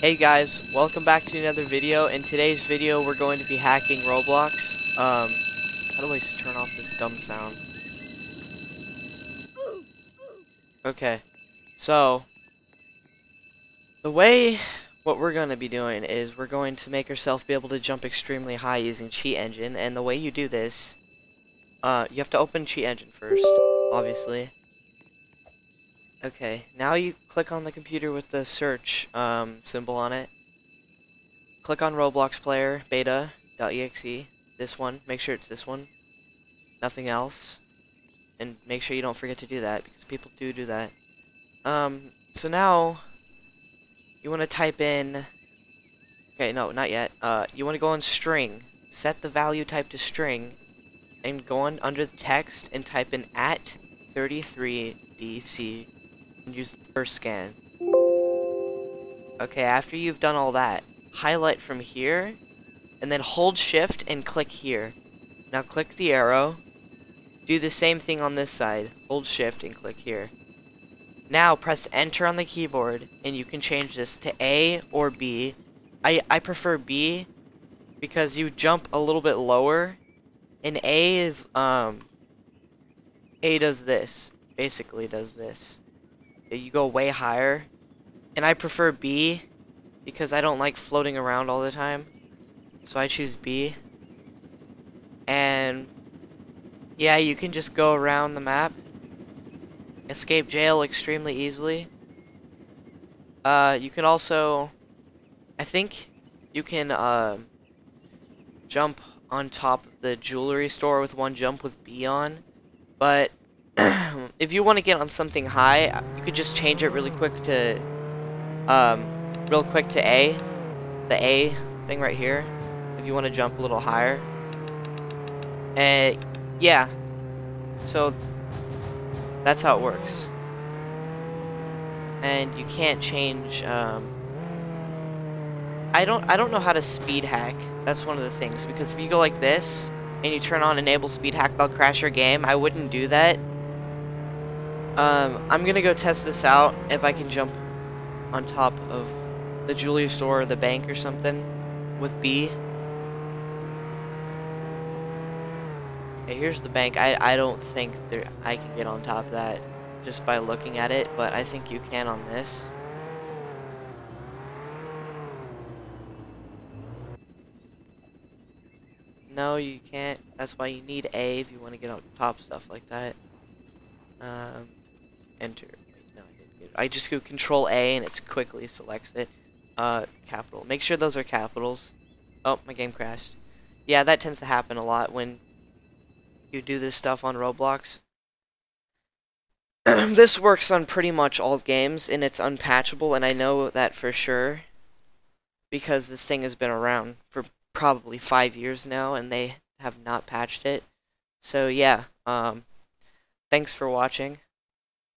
Hey guys, welcome back to another video. In today's video, we're going to be hacking Roblox. Um, how do I turn off this dumb sound? Okay, so the way what we're going to be doing is we're going to make ourselves be able to jump extremely high using Cheat Engine, and the way you do this, uh, you have to open Cheat Engine first, obviously. Okay, now you click on the computer with the search um, symbol on it. Click on Roblox Player beta.exe. This one. Make sure it's this one. Nothing else. And make sure you don't forget to do that because people do do that. Um, so now you want to type in. Okay, no, not yet. Uh, you want to go on string. Set the value type to string, and go on under the text and type in at 33dc use the first scan. Okay, after you've done all that, highlight from here, and then hold shift and click here. Now click the arrow. Do the same thing on this side. Hold shift and click here. Now press enter on the keyboard, and you can change this to A or B. I, I prefer B because you jump a little bit lower, and A is, um, A does this. Basically does this you go way higher. And I prefer B because I don't like floating around all the time. So I choose B. And yeah, you can just go around the map. Escape jail extremely easily. Uh, you can also, I think you can uh, jump on top the jewelry store with one jump with B on. But if you want to get on something high, you could just change it really quick to, um, real quick to A, the A thing right here, if you want to jump a little higher. And yeah, so that's how it works. And you can't change. Um, I don't. I don't know how to speed hack. That's one of the things because if you go like this and you turn on enable speed hack, they'll crash your game. I wouldn't do that um, I'm gonna go test this out if I can jump on top of the jewelry store or the bank or something with B. Okay, here's the bank. I, I don't think there I can get on top of that just by looking at it, but I think you can on this. No, you can't. That's why you need A if you want to get on top stuff like that. Um, enter. No, I didn't get it. I just go Control A and it quickly selects it. Uh, capital. Make sure those are capitals. Oh, my game crashed. Yeah, that tends to happen a lot when you do this stuff on Roblox. this works on pretty much all games, and it's unpatchable, and I know that for sure because this thing has been around for probably five years now, and they have not patched it. So yeah, um, thanks for watching.